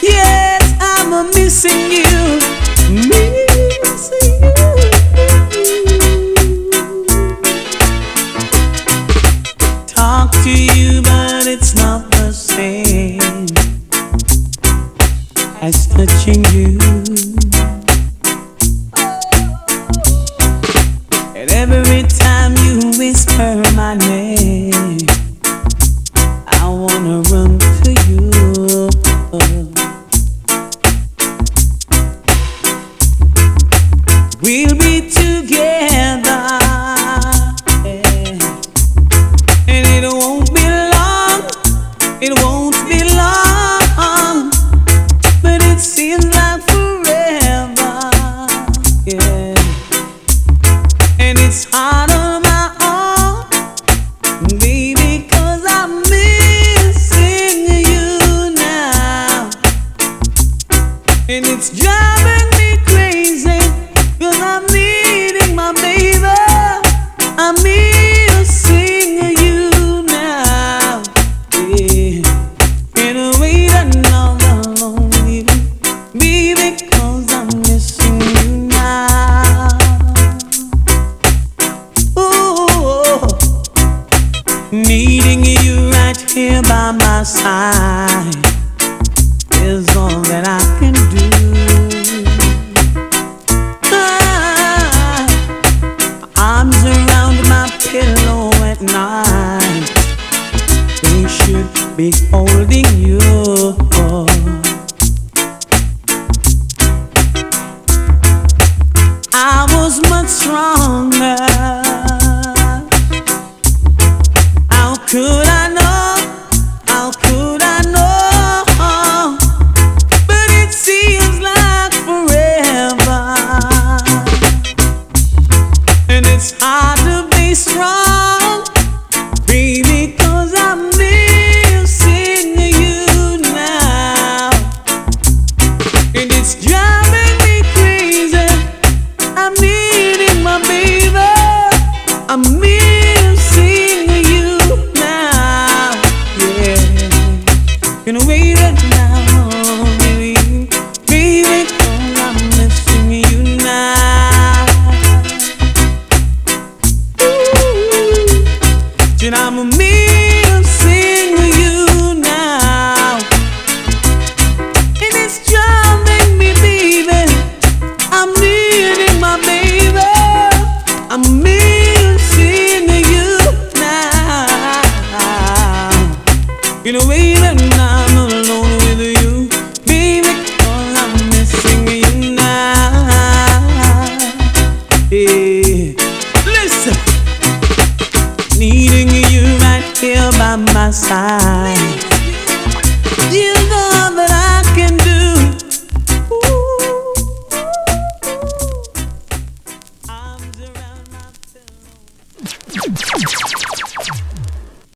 Yes, I'm missing you, missing you. Talk to you, but it's not the same as touching you. And every time you whisper my name. And it's driving me crazy, cause I'm needing my baby. I'm missing you now. Yeah. In a way that not alone even be because I'm missing you now. Ooh, needing you right here by my side is all be holding you. I was much stronger. And I'm missing you now. And it's driving me, baby. I'm needing my baby. I'm missing you now. In a way that I'm alone with you, baby, 'cause I'm missing you now. Yeah. passar.